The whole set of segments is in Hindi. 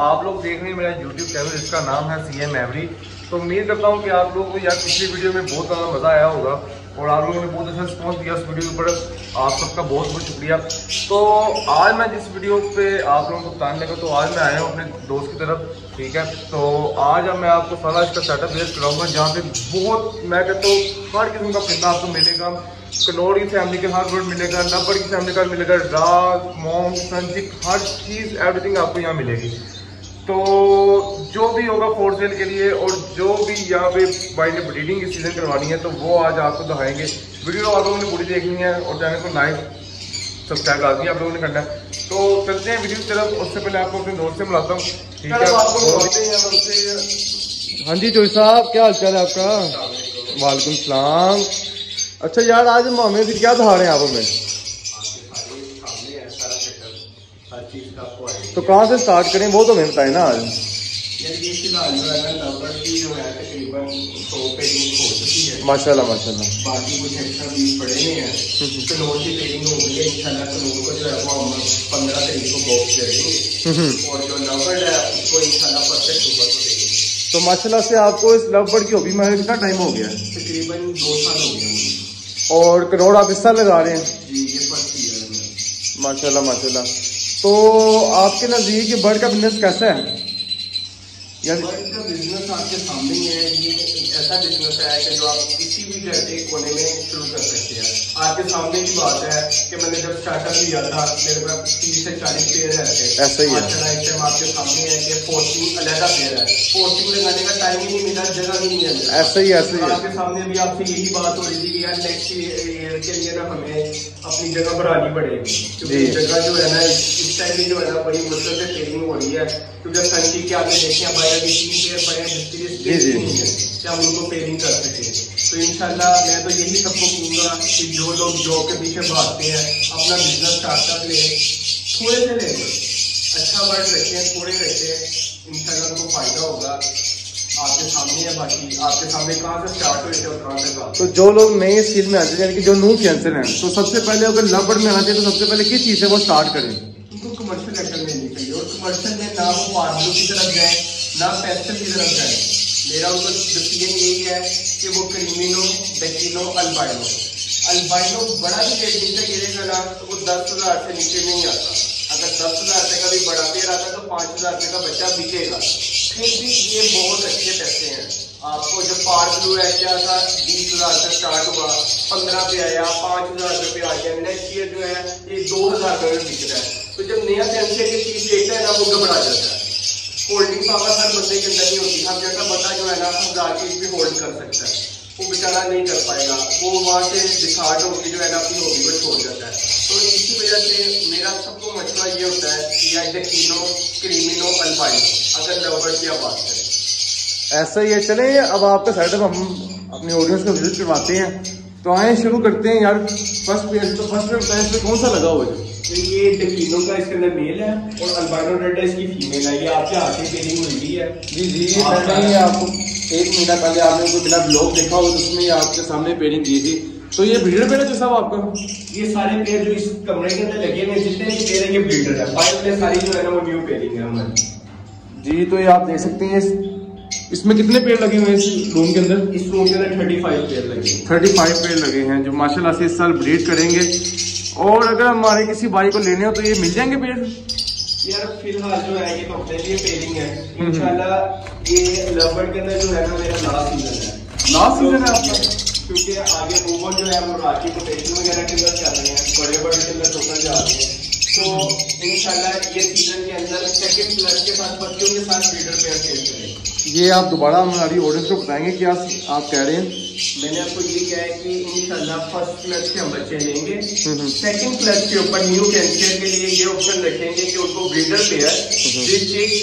आप लोग देख रहे हैं मेरा यूट्यूब चैनल जिसका नाम है सी एम एवरी तो उम्मीद करता हूँ कि आप लोगों को यार पिछली वीडियो में बहुत ज़्यादा मज़ा आया होगा। और आप लोगों ने बहुत अच्छा रिस्पॉन्स दिया उस वीडियो पर आप सबका बहुत बहुत शुक्रिया। तो आज मैं जिस वीडियो पे आप लोगों को बताने लगा तो आज मैं आया हूँ अपने दोस्त की तरफ़, ठीक है? तो आज अब मैं आपको सारा इसका सेटअप बेस कराऊँगा, जहाँ पे बहुत, मैं कहता हूँ, हर किस्म का फ़िल्म आपको मिलेगा। कनौर की फैमिली के हर रोड मिलेगा नंबर की फैमिली का मिलेगा राग मोम संजिक हर चीज़ एवरीथिंग आपको यहाँ मिलेगी। तो जो भी होगा फोर सेल के लिए और जो भी यहाँ पे भाई ने ब्रीडिंग की सीज़न करवानी है तो वो आज आपको दिखाएँगे। वीडियो आप लोगों ने पूरी देखनी है और चैनल को लाइक सब्सक्राइब कर दिया आप लोगों ने करना है। तो चलते हैं वीडियो की तरफ़ उससे पहले आपको अपने दोस्त से मिलाता हूँ। ठीक है? हाँ जी जोई साहब क्या हाल चाल है आपका? वालेकुम सलाम। अच्छा यार आज हमें फिर क्या दिखा रहे हैं आप हमें तो कहाँ से स्टार्ट करें? वो तो हमें बताए ना आज। माशाल्लाह माशाल्लाह। बाकी कुछ एक्स्ट्रा पीस पड़े हुए हैं। कनौर की पेडिंग हो गई है इंशाल्लाह कनौर को जो है वो हम पंद्रह तारीख को बॉक्स दे देंगे और जो नंबर है उसको इंशाल्लाह परफेक्ट ऊपर को देंगे। तो माशाल्लाह से आपको इस लव बर्ड की हॉबी में कितना टाइम हो गया? तकरीबन दो साल हो गए और करोड़ आप इस साल लगा रहे हैं? है माशाल्लाह माशाल्लाह। तो आपके नज़दीक बर्ड का बिज़नेस कैसा है? का बिज़नेस आपके सामने ही है ये एक ऐसा बिज़नेस है कि जो आप किसी भी घर के कोने में शुरू कर सकते हैं। आपके सामने की बात है कि मैंने जब स्टार्टअप लिया था मेरे पास तीस से चालीस पेयर रहते ऐसा ही है। आपके सामने है कि पोस्टिंग अलहदा पेयर है। पोस्टिंग लगाने का टाइम ही नहीं मिला जगह ही नहीं है ऐसा ही ऐसा ही आपके सामने भी आपसे यही बात हो रही थी कि यार नेक्स्ट ईयर के लिए ना हमें अपनी जगह बढ़ानी पड़ेगी। क्योंकि जगह जो है ना इस टाइम में जो है ना बड़ी मुश्किल से ट्रेनिंग हो रही है। क्योंकि संची के आगे देखें भाई बड़े हम उनको पेयरिंग कर सकें तो इंशाल्लाह मैं तो यही सबको कहूँगा कि जो लोग जॉब के पीछे भागते हैं अपना बिज़नेस स्टार्टअप ले। थोड़े से ले अच्छा वर्ड रखें थोड़े रखें इंशाल्लाह उनको फ़ायदा होगा। आपके सामने है बाकी। आपके सामने कहाँ से स्टार्ट हुए थे और कहाँ से तो जो लोग नए इस चीज़ में आते हैं यानी कि जो न्यू कैंसर हैं तो सबसे पहले अगर लव बर्ड में आते हैं तो सबसे पहले किस चीज़ से वो स्टार्ट करें? उनको कमर्शियल सेक्टर में नहीं चाहिए। और कमर्शियल में ना वो फार्मलों की तरफ़ जाए ना पेस्टल की तरफ़ जाए मेरा उनको डिसीज़न यही है कि वो क्रीमिनो डेकिनो अल्बाइनो। अल्बाइनो बड़ा भी रेट नीचे गिरेगा ना तो वो दस हज़ार से नीचे नहीं आता। अगर दस हज़ार रुपये का भी बड़ा पेड़ आता तो पाँच हज़ार रुपये का बच्चा बिकेगा। फिर भी ये बहुत अच्छे पैसे हैं। आपको जब पार्क ब्लू ऐसा था बीस हज़ार से स्टार्ट हुआ, पंद्रह पे आया, पाँच हज़ार रुपये आ गया नेक्स्ट ईयर जो है, ये दो हज़ार रुपये में बिक रहा है। तो जब नया पेंसिल की चीज़ देखता है ना, वो घबरा जाता है। होल्डिंग पावर हर बंदे के अंदर नहीं होती हर जगह बंदा जो है ना हज़ार चीज़ भी होल्ड कर सकता है। वो बेचारा नहीं कर पाएगा। वो वहाँ से डिसार्ट होकर जो है ना, अपनी हॉबी को छोड़ जाता है। तो इसी वजह से मेरा सबको मशवरा ये होता है कि या डेकिनो क्रीमिनो अल्बाइनो अगर लवर की आप बात करें। ऐसा ही है। चले, अब आपका सेटअप हम अपने ऑडियंस को विज़िट करवाते हैं। तो आए शुरू करते हैं यार। फ़र्स्ट पेज तो फ़र्स्ट बताएँ इसमें कौन सा लगा हुआ है? तो ये का इसके अंदर मेल है और अल्बाइनो रेड इसकी फीमेल है ये आपके हाथ पेलिंग हुई हुई है। जी जी मैंने आपको एक महीना पहले आपने मेरा ब्लॉग देखा होगा तो उसमें ही आपके सामने पेयरिंग दी थी। तो ये ब्रीडर पेड़ है आपका? ये सारे पेड़ जो इस कमरे के अंदर लगे हुए जितने भी पेड़ है ये ब्रीडर है। फाइव में सारी जो है ना वो न्यू पेयरिंग है हमारी। जी तो ये आप देख सकते हैं इस- इसमें कितने पेड़ लगे हुए हैं इस रूम के अंदर? इस रूम के अंदर थर्टी फाइव पेड़ लगे हैं। थर्टी फाइव पेड़ लगे हैं जो माशाल्लाह से इस साल ब्रीड करेंगे। और अगर हमारे किसी भाई को लेने हो तो ये मिल जाएँगे पेड़? यार फ़िलहाल जो है ये तो अपने लिए पेयरिंग है। इंशाल्लाह ये लवर के अंदर जो है ना मेरा लास्ट सीज़न है। लास्ट सीज़न है आपका? क्योंकि आगे मूवर जो है वो राखी पोटेशन वगैरह के अंदर चल रहे हैं। बड़े बड़े के अंदर टोकन जा रहे हैं। तो इंशाल्लाह ये सीज़न के अंदर सेकंड प्लस के साथ बच्चों के साथ ब्रीडर पेयर सेल करेंगे ये आप दोबारा हमारी ऑडियंस को बताएँगे क्या आप कह रहे हैं। मैंने आपको ये कहा है कि इंशाल्लाह फ़र्स्ट क्लच के हम बच्चे लेंगे। हम्म। सेकंड क्लच के ऊपर न्यू कैंसियर के लिए ये ऑप्शन रखेंगे कि उनको ब्रीडर पेयर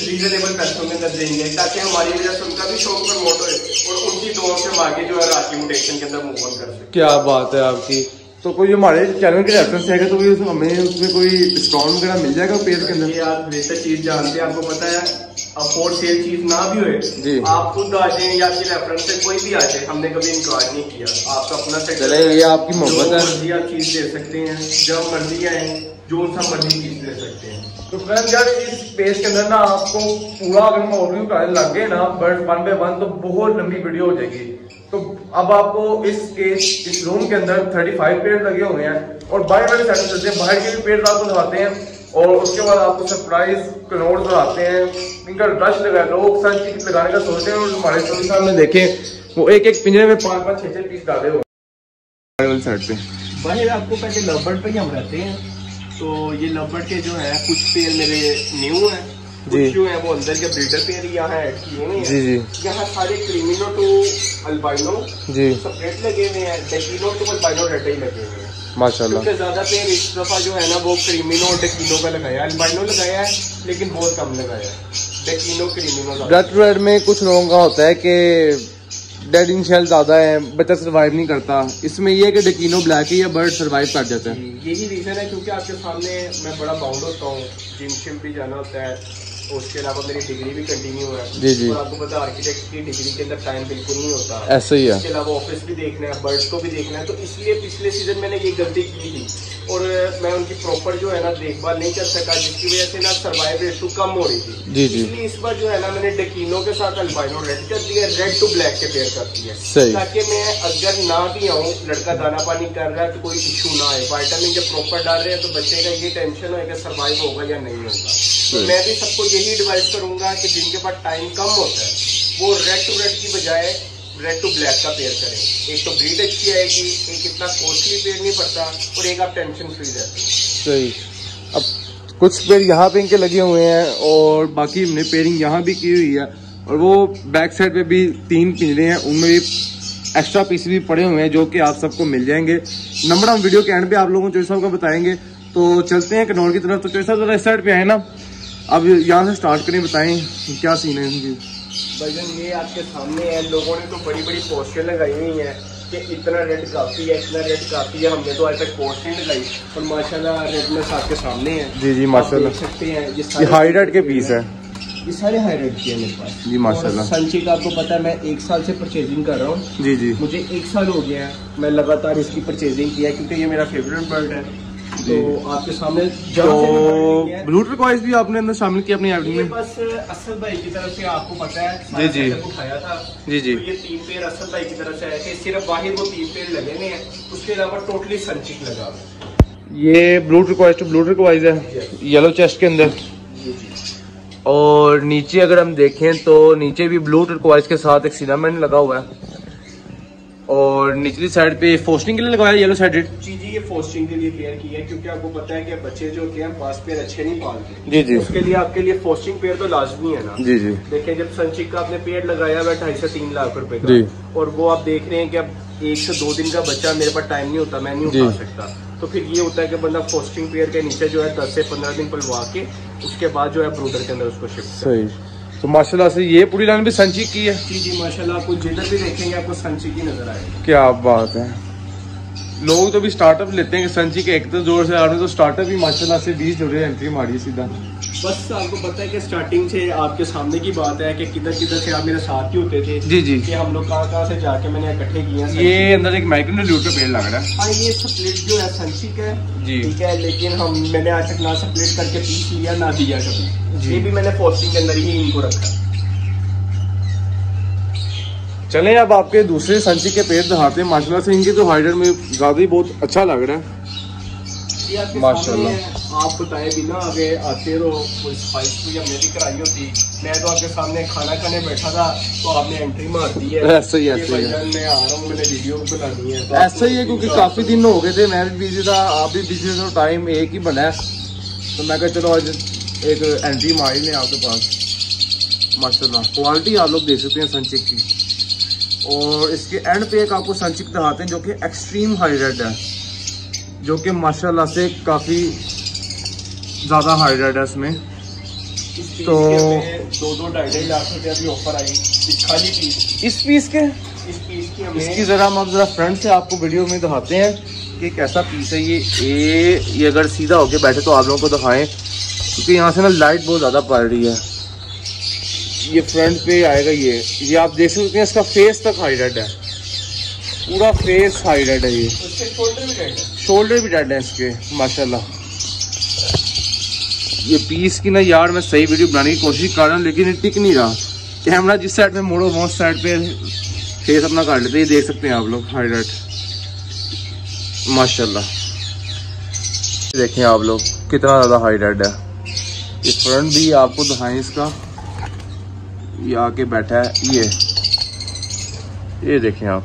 रीजनेबल पैसों के अंदर देंगे ताकि हमारी वजह से उनका भी शौक प्रमोट हो और उनकी दौर से हम आगे जो है राखी मुटेशन के अंदर मूव ऑन कर सकें। क्या बात है आपकी। तो कोई हमारे चैनल के रेफरेंस है तो हमें उसमें कोई डिस्काउंट वगैरह मिल जाएगा पेड़ के अंदर? ये आप बेहतर चीज़ जानते हैं आपको पता है। अफोर्ड सेल चीज़ ना भी जी। हुए आप खुद आ जाए या फिर रेफरेंस से कोई भी आ जाए हमने कभी इनकार नहीं किया। आपका अपना सेक्टर चले ये आपकी मोहब्बत जो है। मर्ज़ी आप चीज़ दे सकते हैं जब मर्ज़ी आए जो सा मर्ज़ी चीज़ दे सकते हैं। तो फ्रेंड यार इस पेज के अंदर ना आपको पूरा अगर मैं ओवरव्यू कराने लग गए ना बट वन बाय वन तो बहुत लंबी वीडियो हो जाएगी। तो अब आपको इस केस इस रूम के अंदर 35 पेड़ लगे हुए हैं और बाहर वाले साइड चलते हैं बाहर के भी पेड़ आपको दिखाते हैं। और उसके बाद आपको सरप्राइज़ कनोड़ दिखाते हैं इनका रश लगा लोग सन टिकट लगाने का सोचते हैं और हमारे चौधरी साहब ने देखे वो एक एक पिंजरे में पाँच पाँच छह छह पीस डाले हुए वाली साइड पे। बाहर आपको पहले लबड़ पे ही हम रहते हैं। तो ये लबड़ के जो है कुछ पेड़ मेरे न्यू है। जी। जो है वो अंदर के ब्रीडर पेड़ यहाँ किए जी, जी। यहाँ सारे क्रीमिनो टू अल्बाइनो जी। सेपरेट लगे हुए हैं। डेकिनो टू अल्बाइनो रेड ही लगे हुए हैं। माशाल्लाह। सबसे ज़्यादा पेड़ इस दफ़ा जो है ना वो क्रीमिनो और डेकिनो का लगाया है अल्बाइनो लगाया है लेकिन बहुत कम लगाया है। डेकिनो क्रीमिनो ब्लड रेड में कुछ लोगों का होता है कि डेड इन शेल ज़्यादा है बच्चा सरवाइव नहीं करता। इसमें ये है कि डकीनो ब्लैक ही या बर्ड सरवाइव कर जाता है। यही रीजन है क्योंकि आपके सामने मैं बड़ा बाउंड होता हूँ जिम शिम भी जाना होता है उसके अलावा मेरी डिग्री भी कंटिन्यू है जी, जी। और आपको पता है आर्किटेक्ट की डिग्री के अंदर टाइम बिल्कुल नहीं होता। ऐसा ही है। इसके अलावा ऑफ़िस भी देखना है बर्ड्स को भी देखना है। तो इसलिए पिछले सीज़न मैंने ये गलती की थी। और मैं उनकी प्रॉपर जो है ना देखभाल नहीं कर सका जिसकी वजह से ना सर्वाइव रेशो कम हो रही थी। जी, जी। इसलिए इस बार जो है ना मैंने डेकिनो के साथ अल्बाइनो रेड कर दिया रेड टू ब्लैक के पेयर कर दिया। ताकि मैं अगर ना भी आऊँ लड़का दाना पानी कर रहा है तो कोई इशू ना आए। वाइटामिन जब प्रॉपर डाल रहे हैं तो बच्चे का ये टेंशन होगा सर्वाइव होगा या नहीं होगा। मैं भी सबको यही एडवाइस करूँगा कि जिनके पास टाइम कम होता है, वो रेड टू रेड की बजाय रेड टू ब्लैक का पेयर करें। एक तो ब्रीड अच्छी आएगी, एक इतना कॉस्टली पेयर नहीं पड़ता और एक आप टेंशन फ्री रहते सही। अब कुछ पेड़ यहाँ पे इनके लगे हुए हैं और बाकी हमने पेयरिंग यहाँ भी की हुई है और वो बैक साइड पे भी तीन पिंजरे हैं, उनमें भी एक्स्ट्रा पीस भी पड़े हुए हैं जो कि आप सबको मिल जाएँगे। नंबर हम वीडियो के एंड पे आप लोगों को चोरी साहब का बताएँगे। तो चलते हैं कनौर की तरफ़। तो चोरी साहब, जरा इस साइड पे आए ना। अब यहाँ से स्टार्ट करें बताएँ क्या सीन है इनकी। भजन ये आपके सामने है। लोगों ने तो बड़ी बड़ी पोस्टर लगाई हुई है कि इतना रेड काफ़ी है इतना रेड काफ़ी है। हमने तो आज तक पोस्ट नहीं लगाई और माशाल्लाह रेडनेस आपके सामने है। जी, जी, माशाल्लाह। देख सकते हैं ये हाई रेड के पीस है। ये सारे हाई रेड के हैं मेरे पास। जी, माशाल्लाह। संची का आपको पता है मैं एक साल से परचेजिंग कर रहा हूँ। जी जी। मुझे एक साल हो गया है मैं लगातार इसकी परचेजिंग किया क्योंकि ये मेरा फेवरेट बर्ड है। तो आपके सामने तो जहाँ से भी है, आपने अंदर शामिल किया अपनी एवरी में? बस असद भाई की तरफ़ से आपको पता है जी, जी। उठाया था। जी, जी। तो ये तीन पेड़ असद भाई की तरफ़ से आए थे। सिर्फ़ बाहर वो तीन पेड़ लगे हुए हैं उसके अलावा टोटली संचिक लगा है। ये blue turquoise to blue turquoise है येलो चेस्ट के अंदर। और नीचे अगर हम देखें तो नीचे भी ब्लू टर्कॉइज के साथ एक सिनामन लगा हुआ है। और निचली साइड पे फोस्टिंग के लिए लगाया येलो साइडेड जी जी ये फोस्टिंग के लिए पेयर की है क्योंकि आपको पता है कि बच्चे जो होते हैं पास पेड़ अच्छे नहीं पालते। जी जी। उसके लिए आपके लिए फोस्टिंग पेयर तो लाजमी है ना? जी जी। देखिए जब संचिक का आपने पेड़ लगाया हुआ ढाई से तीन लाख रुपए। का और वो आप देख रहे हैं कि अब एक से दो दिन का बच्चा मेरे पास टाइम नहीं होता मैं नहीं उठा सकता। तो फिर ये होता है कि बंदा फोस्टिंग पेयर के नीचे जो है दस से पंद्रह दिन पलवा के उसके बाद जो है ब्रूडर के अंदर उसको शिफ्ट सही। तो माशाल्लाह से ये पूरी लाइन भी संची की है? जी जी माशाल्लाह आपको जिधर भी देखेंगे आपको संची की नज़र आएगी। क्या बात है। लोग तो भी स्टार्टअप लेते हैं कि संची के एक तो ज़ोर से आपने तो स्टार्टअप ही माशाल्लाह से बीस जोड़े एंट्री मारी सीधा। बस आपको पता है कि स्टार्टिंग से आपके सामने की बात है कि किधर किधर से आप मेरे साथ ही होते थे जी जी। कि हम लोग कहाँ कहाँ से जाके मैंने इकट्ठे किए हैं ये अंदर एक माइक्रो ल्यूट का पेड़ लग रहा है। हाँ ये स्प्लिट जो है संचिक है जी। ठीक है लेकिन हम मैंने आज तक ना स्प्लिट करके पीस लिया ना दिया कभी। ये भी मैंने पोस्टिंग के अंदर ही इनको रखा चले अब आपके दूसरे संची के पेड़ दिखाते हैं। माशाल्लाह से इनकी तो हाइडर में ज़्यादा ही बहुत अच्छा लग रहा है। माशाल्लाह। आप बताए बिना आगे आते रहो कोई सफ़ाई सुई हमने भी कराई होती मैं तो आपके सामने खाना खाने बैठा था तो आपने एंट्री मार दी है। ऐसे ही, कि ऐसे ही। है। मैं आ रहा हूँ मैंने वीडियो बनानी है तो ऐसा ही है क्योंकि काफ़ी दिन हो गए थे मैं भी बिज़ी था आप भी बिज़ी थे टाइम एक ही बना है। तो मैं कहा चलो आज एक एंट्री मार लें आपके पास। माशाल्लाह। क्वालिटी आप लोग देख सकते हैं संचिक की। और इसके एंड पे एक आपको संचिक दिखाते हैं जो कि एक्सट्रीम हाई रेड है जो कि माशाल्लाह से काफ़ी ज़्यादा हाई रेड है इसमें। इस तो- दो दो ढाई ढाई लाख रुपए अभी ऑफ़र आई इस खाली पीस इस पीस के? इस पीस की हमें इसकी जरा हम अब जरा फ्रंट से आपको वीडियो में दिखाते हैं कि कैसा पीस है ये। ए ये अगर सीधा होके बैठे तो आप लोगों को दिखाएँ क्योंकि यहाँ से ना लाइट बहुत ज़्यादा पड़ रही है। ये फ्रंट पे आएगा ये। ये आप देख सकते हैं इसका फेस तक हाई रेड है। पूरा फेस हाई रेड है ये। शोल्डर भी रेड है। इसके माशाल्लाह। ये पीस की ना यार मैं सही वीडियो बनाने की कोशिश कर रहा हूँ लेकिन ये टिक नहीं रहा। कैमरा जिस साइड पे मोड़ो वो साइड पे फेस अपना काट लेते ये देख सकते हैं आप लोग हाईलाइट माशाल्लाह। देखें आप लोग कितना ज़्यादा हाईलाइट है। ये फ्रंट भी आपको दिखाएँ इसका। ये आके बैठा है ये। ये देखें आप।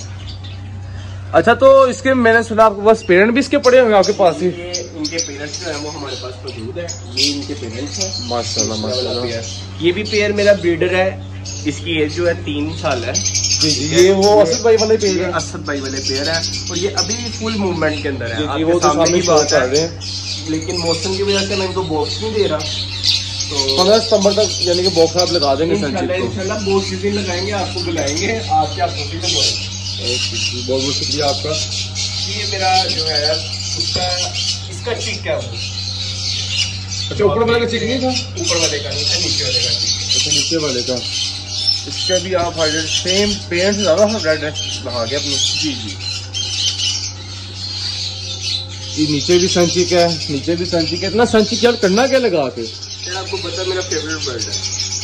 अच्छा तो इसके मैंने सुना आपके पास पेरेंट भी इसके पड़े होंगे आपके पास ही? इनके पेरेंट्स जो है वो हमारे पास मौजूद है। ये इनके पेरेंट्स हैं। माशाल्लाह ये माशाल्लाह। ये भी पेयर मेरा ब्रीडर है। इसकी एज जो है तीन साल है। जी जी ये वो असद भाई वाले ये है। असद भाई वाले पेयर है। और ये अभी फुल मूवमेंट के अंदर है। जी वो तो सामने की बात है। लेकिन मौसम की वजह से मैं इनको बॉक्स नहीं दे रहा। पंद्रह सितंबर तक यानी कि बॉक्स आप लगा देंगे इंशाल्लाह बहुत दिन लगाएँगे आपको बुलाएँगे आप क्या से बोलें बहुत बहुत शुक्रिया आपका। ये मेरा जो है उसका इसका चिक है अच्छा ऊपर वाले का चिक नहीं था? ऊपर वाले का नहीं था नीचे वाले का अच्छा नीचे वाले का। इसका भी आप हाइड्रेट सेम पेरेंट्स से ज़्यादा हाइड्रेट लगा के अपनी। जी जी। ये नीचे भी संचिक है नीचे भी संचिक है। इतना संचिक यार करना क्या लगा के? यार आपको पता मेरा फेवरेट बर्ड है?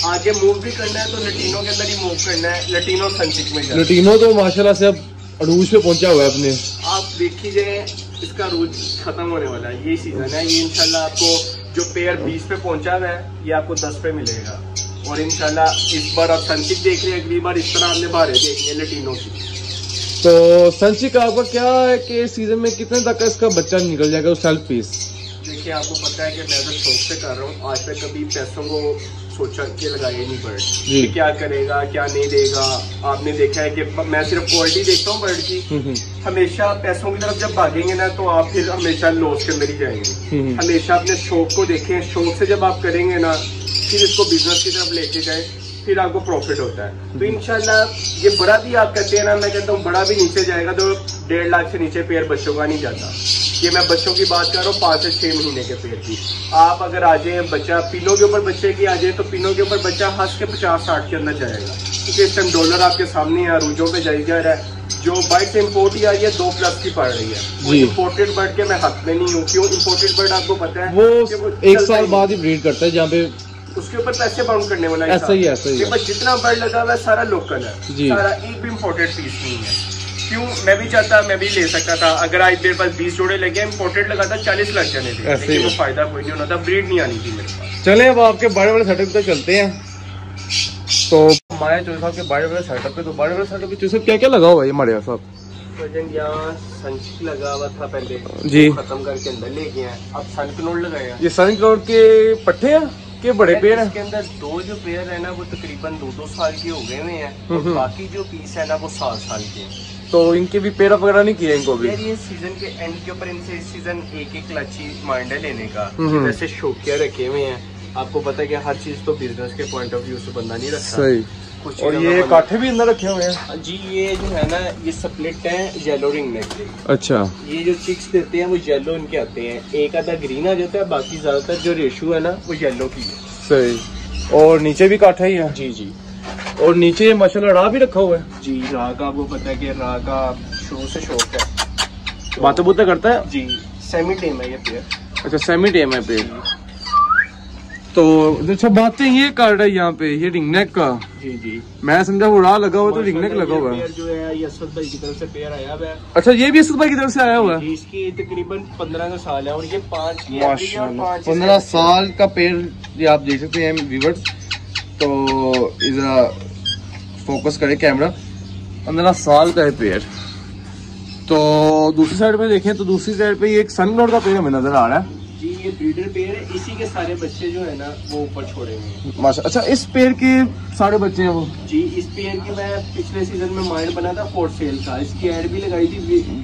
आगे मूव भी करना है तो लटीनों के अंदर ही मूव करना है। लटीनो संचिक में जाना। लटीनो तो माशाल्लाह से अब अरूज पे पहुँचा हुआ है अपने। आप देख लीजिए इसका रोज खत्म होने वाला है। ये सीज़न है। ये इंशाल्लाह आपको जो पेयर 20 पे पहुँचा हुआ है ये आपको 10 पे मिलेगा। और इंशाल्लाह इस बार आप संचिक देख रहे हैं अगली बार इस तरह आपने बारे देखनी है लटीनों की। तो संचिक आपका क्या है कि सीज़न में कितने तक का इसका बच्चा निकल जाएगा उस सेल्फ पीस देखिए आपको पता है कि मैं तो शौक से कर रहा हूँ। आज तक कभी पैसों को सोचा के लगाए नहीं बर्ड क्या करेगा क्या नहीं देगा। आपने देखा है कि मैं सिर्फ़ क्वालिटी देखता हूँ बर्ड की। हम्म, हम्म, हमेशा पैसों की तरफ़ जब भागेंगे ना तो आप फिर हमेशा लॉस के अंदर ही जाएँगे। हम्म। हमेशा अपने शौक को देखें। शौक से जब आप करेंगे ना फिर इसको बिज़नेस की तरफ़ लेके जाए फिर आपको प्रॉफिट होता है। तो इंशाल्लाह ये बड़ा भी आप कहते हैं ना मैं कहता हूँ बड़ा भी नीचे जाएगा तो डेढ़ लाख से नीचे पेयर बच्चों का नहीं जाता। ये मैं बच्चों की बात कर रहा हूँ पाँच से छह महीने के पेयर की आप अगर आ जाए बच्चा पिनों के ऊपर बच्चे की आ जाए तो पिनों के ऊपर बच्चा हंस के पचास साठ के अंदर जाएगा। क्योंकि इस टाइम डॉलर आपके सामने है अरूजों पे जाई जा रहा है। जो बाइक से इम्पोर्ट ही आ रही है दो प्लस की पड़ रही है। वो इम्पोर्टेड बर्ड के मैं हक में नहीं हूँ। क्यों? इम्पोर्टेड बर्ड आपको पता है वो एक साल बाद ही ब्रीड करता है जहाँ पे उसके ऊपर पैसे बाउंड करने वाला ऐसा ही है, ऐसा ही बस जितना बर्ड लगा हुआ है सारा लोकल है। सारा एक भी इम्पोर्टेड पीस नहीं है। क्यों? मैं भी चाहता मैं भी ले सकता था। अगर आज मेरे पास बीस जोड़े लगे इम्पोर्टेड लगा था चालीस लग जाने थे। लेकिन वो फ़ायदा कोई नहीं होना था ब्रीड नहीं आनी थी मेरे पास। चले अब आपके बड़े बड़े सेटअप पे चलते हैं। तो हमारे चौधरी साहब के बड़े बड़े सेटअप पे तो बड़े बड़े सेटअप पे चौधरी क्या क्या लगा हुआ है हमारे साहब? वज़न यहाँ संचिक लगा हुआ था पहले। जी। खत्म करके अंदर ले गए अब सनकनोड लगाया ये के पट्टे हैं के बड़े पेड़ हैं? इसके अंदर दो जो पेयर है ना वो तकरीबन दो दो साल के हो गए हुए हैं। और हम्म। बाकी जो पीस है ना वो सात साल के हैं। तो इनके भी पेड़ वगैरह नहीं किए इनको भी ये सीज़न के एंड के ऊपर इनसे इस सीज़न एक एक लच्छी माइंड है लेने का। हम्म। वैसे शौकिया रखे हुए हैं। आपको पता है कि हर चीज़ तो बिज़नेस के पॉइंट ऑफ़ व्यू से बंदा नहीं रखता। सही। कुछ और ये काठे भी अंदर रखे हुए हैं? जी ये जो है ना ये स्प्लिट है येलो रिंग नेक के अच्छा। ये जो चिक्स देते हैं वो येलो इनके आते हैं। एक आधा ग्रीन आ जाता है बाकी ज़्यादातर जो रेशू है ना वो येलो की है। सही। और नीचे भी काठा ही है? जी जी। और नीचे माशाल्लाह राह भी रखा हुआ है। जी राह का आपको पता है कि राह का शुरू से शौक है। तो- बातें बुतें करता है? जी सेमी टेम है ये पेयर अच्छा सेमी टेम है पे तो अच्छा बातें ये कर रहा है यहाँ पे ये रिंगनेक का। जी जी। मैं समझा वो राह लगा हुआ है तो रिंगनेक लगा हुआ है। पेयर जो है ये असद भाई की तरफ़ से पेयर आया हुआ है। अच्छा ये भी असद भाई की तरफ़ से आया हुआ है? इसकी तकरीबन पंद्रह का साल है और ये पाँच पंद्रह साल का पेड़ ये आप देख सकते हैं व्यूवर्स तो इधर फोकस करे कैमरा पंद्रह साल का है पेड़ तो दूसरी साइड पे देखें तो दूसरी साइड पे ये एक सन का पेड़ हमें नज़र आ रहा है। जी ये ब्रीडर पेयर है। इसी के सारे बच्चे जो है ना वो ऊपर छोड़े हुए हैं। माशा अच्छा इस पेड़ के सारे बच्चे हैं वो? जी इस पेयर की मैं पिछले सीज़न में माइंड बना था फॉर सेल का। इसकी एड भी लगाई थी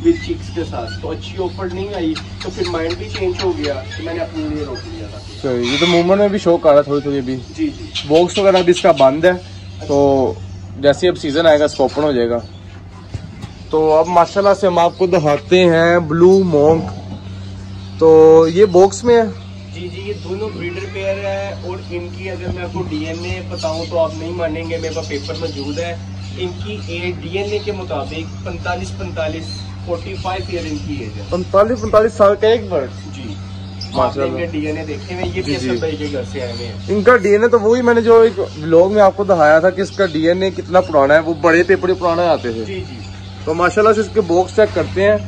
विद चिक्स के साथ। तो अच्छी ऑफ़र नहीं आई तो फिर माइंड भी चेंज हो गया तो मैंने अपने लिए रोक लिया था। सही ये तो मूवमेंट में भी शौक आ रहा थोड़ी थोड़ी अभी। जी जी। बॉक्स वगैरह अभी इसका बंद है तो जैसे अब सीज़न आएगा इसका ओपन हो जाएगा। तो अब माशाल्लाह से हम आपको दिखाते हैं ब्लू मोंक तो ये बॉक्स में है? जी जी ये दोनों ब्रीडर पेयर है और इनकी अगर मैं आपको डीएनए बताऊँ तो आप नहीं मानेंगे मेरे पास पेपर मौजूद है। इनकी एज डीएनए के मुताबिक 45 45 45 ईयर इनकी एज है। पैंतालीस पैंतालीस साल का एक बर्ड जी। हैं? इनका डीएनए तो वही मैंने जो एक व्लॉग में आपको दिखाया था कि इसका डीएनए कितना पुराना है वो बड़े पेपर पुराने आते थे। तो माशाल्लाह से इसके बॉक्स चेक करते हैं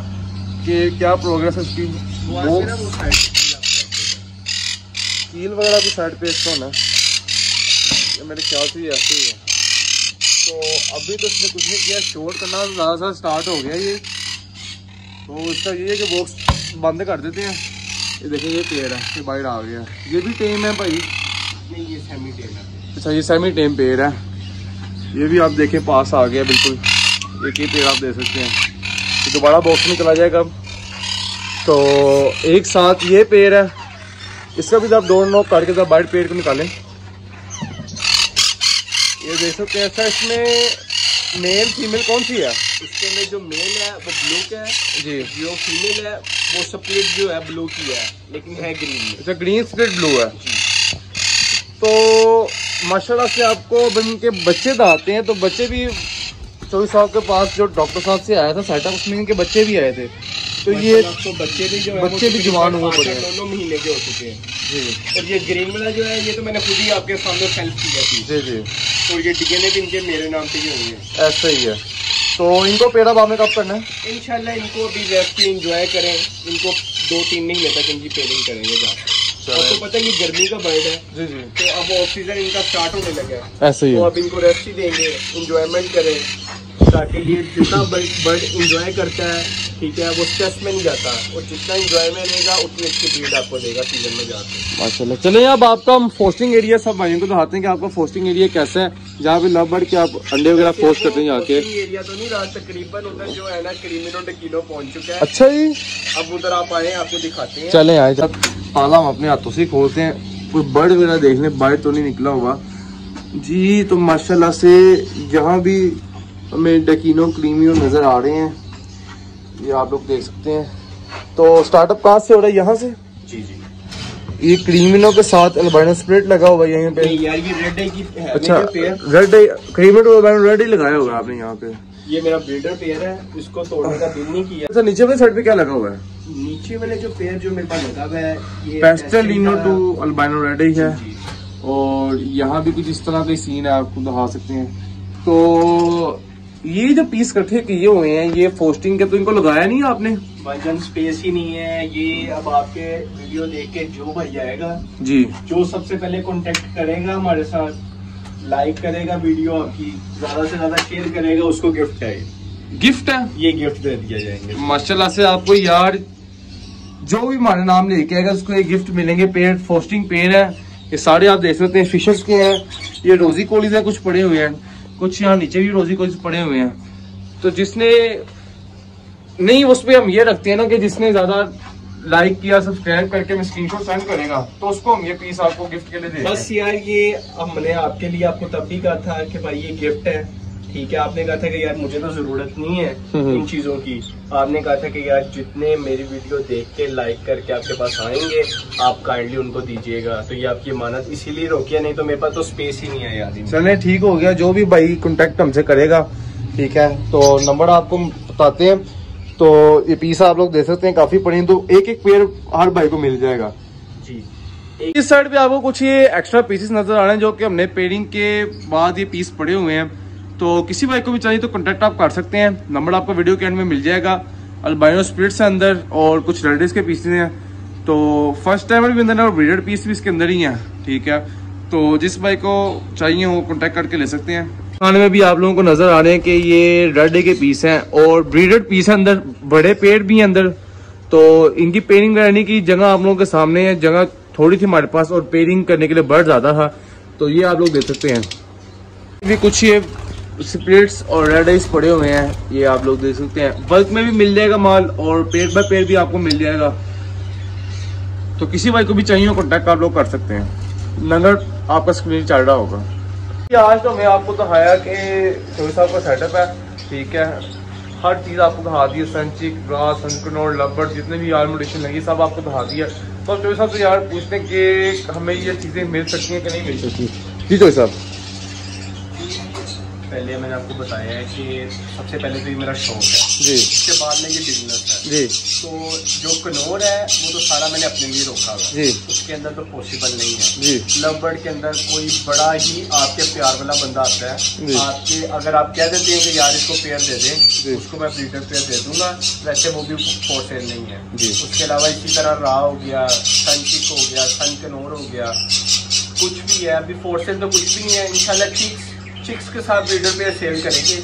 कि क्या प्रोग्रेस है इसकी। ना कील वगैरह की साइड पे इसका होना ये मेरे ख्याल से ऐसे ही है। तो अभी तो इसने कुछ नहीं किया शोर करना ज़्यादा सा स्टार्ट हो गया ये। तो इसका ये है कि बॉक्स बंद कर देते हैं। ये देखिए ये पेड़ है ये बाहर आ गया। ये भी टेम है भाई। नहीं ये सेमी टेन है। अच्छा ये सेमी टेम पेड़ है। ये भी आप देखें पास आ गया बिल्कुल। एक ही पेड़ आप देख सकते हैं। दोबारा बॉक्स में चला जाएगा तो एक साथ ये पेड़ है। इसका भी आप डोर नॉक करके जब बाइट पेड़ को निकालें। ये देख सकते हैं अच्छा इसमें मेल फीमेल कौन सी है? इसके अंदर जो मेल है वो ब्लू का है जी। जो फीमेल है वो स्प्लिट जो है ब्लू की है लेकिन है ग्रीन अच्छा ग्रीन स्प्लिट ब्लू है। तो माशाल्लाह से आपको इनके बच्चे दाते हैं तो बच्चे भी चौबीस साहब के पास जो डॉक्टर साहब से आया था सेटअप उसमें इनके बच्चे भी आए थे। तो ये तो बच्चे भी जो बच्चे भी जवान हुए पड़े दोनों महीने के हो चुके हैं। जी। और ये ग्रीन वाला जो है ये तो मैंने खुद ही आपके सामने सेल्फ किया थी। जी जी। और ये डीएनए भी इनके मेरे नाम पे ही होंगे। ऐसा ही है। तो इनको पेड़ा भाव में कब करना है? इंशाल्लाह इनको अभी रेस्ट इंजॉय करें। इनको दो तीन महीने तक इनकी पेडिंग करेंगे जाकर आपको पता है ये गर्मी का बर्ड है। जी जी। तो अब ऑफ़ सीज़न इनका स्टार्ट होने लगा है। ऐसे ही तो अब इनको रेस्ट ही देंगे इंजॉयमेंट करें। ताकि ये जितना बर्ड बर्ड इंजॉय करता है ठीक है वो स्ट्रेस में नहीं जाता। और जितना इंजॉय में रहेगा उतनी अच्छी ब्रीड आपको देगा सीज़न में जाकर माशाल्लाह। चलिए अब आपका हम फोस्टिंग एरिया सब भाइयों को दिखाते हैं कि आपका फोस्टिंग एरिया कैसा है। जहाँ पे लव बर्ड के आप अंडे वगैरह पोस्ट करते हैं जाके। एरिया तो नहीं रहा तकरीबन उधर जो है ना क्रीमिनो किलो पहुँच चुका है। अच्छा जी। अब उधर आप आए आपको दिखाते हैं। चले आए जब ताला हम अपने हाथों से खोलते हैं। कोई बर्ड वगैरह देख लें बर्ड तो नहीं निकला हुआ जी तो माशाल्लाह से यहाँ भी हमें डकीनो क्रीमियो नज़र आ रहे हैं। ये आप लोग देख सकते हैं। तो स्टार्टअप कहाँ से हो रहा है? यहाँ से? जी जी। ये क्रीमिनो के साथ अल्बाइनो स्प्लिट लगा हुआ है यहीं पे। यार ये रेड की है अच्छा रेड क्रीमिनो अल्बाइनो रेड ही लगाया होगा आपने यहाँ पे। ये मेरा ब्रीडर पेयर है इसको तोड़ने का दिल नहीं किया। अच्छा नीचे वाली साइड पे क्या लगा हुआ है? नीचे वाले जो पेयर जो मेरे पास लगा हुआ है ये पेस्टलिनो टू अल्बाइनो रेड ही। है और यहाँ भी कुछ इस तरह का सीन है आपको दिखा सकते हैं। तो ये जो पीस इकट्ठे किए हुए हैं ये फोस्टिंग के तो इनको लगाया नहीं आपने? वज़न स्पेस ही नहीं है। ये अब आपके वीडियो देख के जो भाई आएगा जी। जो सबसे पहले कांटेक्ट करेगा हमारे साथ लाइक करेगा वीडियो आपकी ज़्यादा से ज़्यादा शेयर करेगा उसको गिफ्ट चाहिए गिफ्ट है? ये गिफ्ट दे दिया जाएँगे। माशाल्लाह से आपको यार जो भी हमारे नाम लेके आएगा उसको एक गिफ्ट मिलेंगे। पेड़ फोस्टिंग पेड़ है। ये सारे आप देख सकते हैं फिशेस के हैं। ये रोजी कोलीज है कुछ पड़े हुए हैं। कुछ यहाँ नीचे भी रोजी कोलीज पड़े हुए हैं। तो जिसने नहीं उस पर हम ये रखते हैं ना कि जिसने ज़्यादा लाइक किया सब्सक्राइब करके मैं स्क्रीनशॉट सेंड करेगा तो उसको हम ये पीस आपको गिफ्ट के लिए दे बस यार ये हमने आपके लिए आपको तब भी कहा था कि भाई ये गिफ्ट है। ठीक है आपने कहा था कि यार मुझे तो ज़रूरत नहीं है हम्म। इन चीज़ों की। आपने कहा था कि यार जितने मेरी वीडियो देख के लाइक करके आपके पास आएँगे आप काइंडली उनको दीजिएगा। तो ये आपकी मानत इसीलिए रोकिया नहीं तो मेरे पास तो स्पेस ही नहीं है यार। चले ठीक हो गया जो भी भाई कॉन्टेक्ट हमसे करेगा ठीक है? तो नंबर आपको बताते हैं। तो ये पीस आप लोग दे सकते हैं काफ़ी पड़ी तो एक एक पेयर हर भाई को मिल जाएगा। जी। इस साइड पे आपको कुछ ये एक्स्ट्रा पीसेस नज़र आ रहे हैं जो कि हमने पेयरिंग के बाद ये पीस पड़े हुए हैं। तो किसी भाई को भी चाहिए तो कांटेक्ट आप कर सकते हैं। नंबर आपको वीडियो के एंड में मिल जाएगा। अल्बाइनो स्प्लिट्स है अंदर और कुछ रेडिस के पीसेस हैं। तो फ़र्स्ट टाइमर भी अंदर है और ब्रीडेड पीस भी इसके अंदर ही है। ठीक है? तो जिस भाई को चाहिए वो कॉन्टेक्ट करके ले सकते हैं। खाने में भी आप लोगों को नज़र आ रहे हैं कि ये रेड के पीस हैं और ब्रीडेड पीस है अंदर। बड़े पेड़ भी हैं अंदर। तो इनकी पेयरिंग करने की जगह आप लोगों के सामने है। जगह थोड़ी थी हमारे पास और पेयरिंग करने के लिए बर्ड ज़्यादा था। तो ये आप लोग देख सकते हैं। भी कुछ ये स्प्लिट्स और रेड आइस पड़े हुए हैं ये आप लोग देख सकते हैं। बल्क में भी मिल जाएगा माल और पेड़ बाय पेड़ भी आपको मिल जाएगा। तो किसी भाई को भी चाहिए कॉन्टेक्ट आप लोग कर सकते हैं। नंबर आपका स्क्रीन चल रहा होगा। आज तो मैं आपको दिखाया कि चौबी साहब का सेटअप है ठीक है। हर चीज़ आपको दिखा दी है संचिक ग्रास संकनोर लबड़ जितने भी आर्मोडेशन लगी सब आपको दिखा दिया तो चौबी साहब से यार पूछते हैं कि हमें ये चीज़ें मिल सकती हैं कि नहीं मिल सकती? जी चौबी साहब। पहले मैंने आपको बताया है कि सबसे पहले तो ये मेरा शौक है। जी। उसके बाद में ये बिज़नेस है। जी। तो जो कनौर है वो तो सारा मैंने अपने लिए रोका हुआ जी। उसके अंदर तो पॉसिबल नहीं है। जी। लव बर्ड के अंदर कोई बड़ा ही आपके प्यार वाला बंदा आता। है। आपके अगर आप कह देते हैं कि यार इसको पेयर दे। दें उसको मैं ब्रीडर पेयर दे दूँगा वैसे वो भी फॉर सेल नहीं है। जी। उसके अलावा इसी तरह रा हो गया सनचिक हो गया सन कनौर हो गया। कुछ भी है अभी फोर सेल तो कुछ भी नहीं है इंशाल्लाह चिक्स चिक्स के साथ ब्रीडर पेयर सेल करेंगे।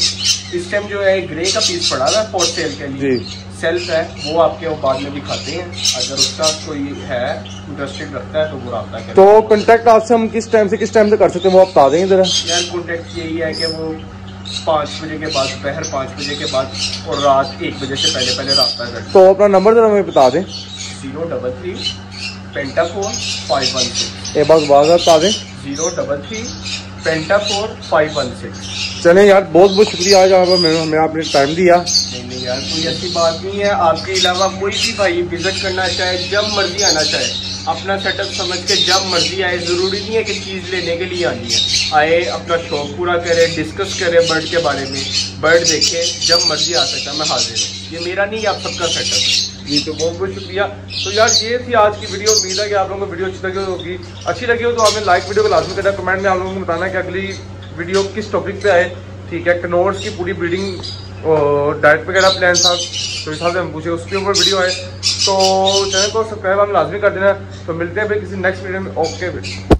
इस टाइम जो है ग्रे का पीस पड़ा हुआ है फोर सेल के लिए। सेल्फ है वो आपके वो बाद में दिखाते हैं। अगर उसका कोई है इंटरेस्टेड रखता है तो वो रहा तो कांटेक्ट आपसे हम किस टाइम से किस टाइम से कर सकते हैं वो आप बता देंगे जरा। यार कॉन्टेक्ट यही है कि वो पाँच बजे के बाद दोपहर पाँच बजे के बाद और रात एक बजे से पहले पहले रास्ता कर तो अपना नंबर जरा हमें बता दें। Zero double three penta four five one six एक बार बता दें। Zero double three penta four five one six चले यार बहुत बहुत शुक्रिया आज आप हमें हमें आपने टाइम दिया। नहीं नहीं यार कोई ऐसी बात नहीं है। आपके अलावा कोई भी भाई विज़िट करना चाहे जब मर्ज़ी आना चाहे अपना सेटअप समझ के जब मर्ज़ी आए ज़रूरी नहीं है कि चीज़ लेने के लिए आनी है। आए अपना शौक पूरा करे डिस्कस करे बर्ड के बारे में। बर्ड देखे जब मर्ज़ी आ सकता मैं हाजिर हूँ। ये मेरा नहीं आप सबका सेटअप है। जी तो बहुत बहुत शुक्रिया। तो यार, ये थी आज की वीडियो उम्मीद है कि आप लोगों को वीडियो अच्छी लगी होगी। अच्छी लगी हो तो आपने लाइक वीडियो को लाजमी करना। कमेंट में आप लोगों को बताना कि अगली वीडियो किस टॉपिक पे आए। ठीक है कनोर्स की पूरी ब्रीडिंग और डाइट वगैरह प्लान था? तो हिसाब से हम पूछे उसके ऊपर वीडियो आए। तो चैनल को सब्सक्राइब आप लाजमी कर देना। तो मिलते हैं फिर किसी नेक्स्ट वीडियो में। ओके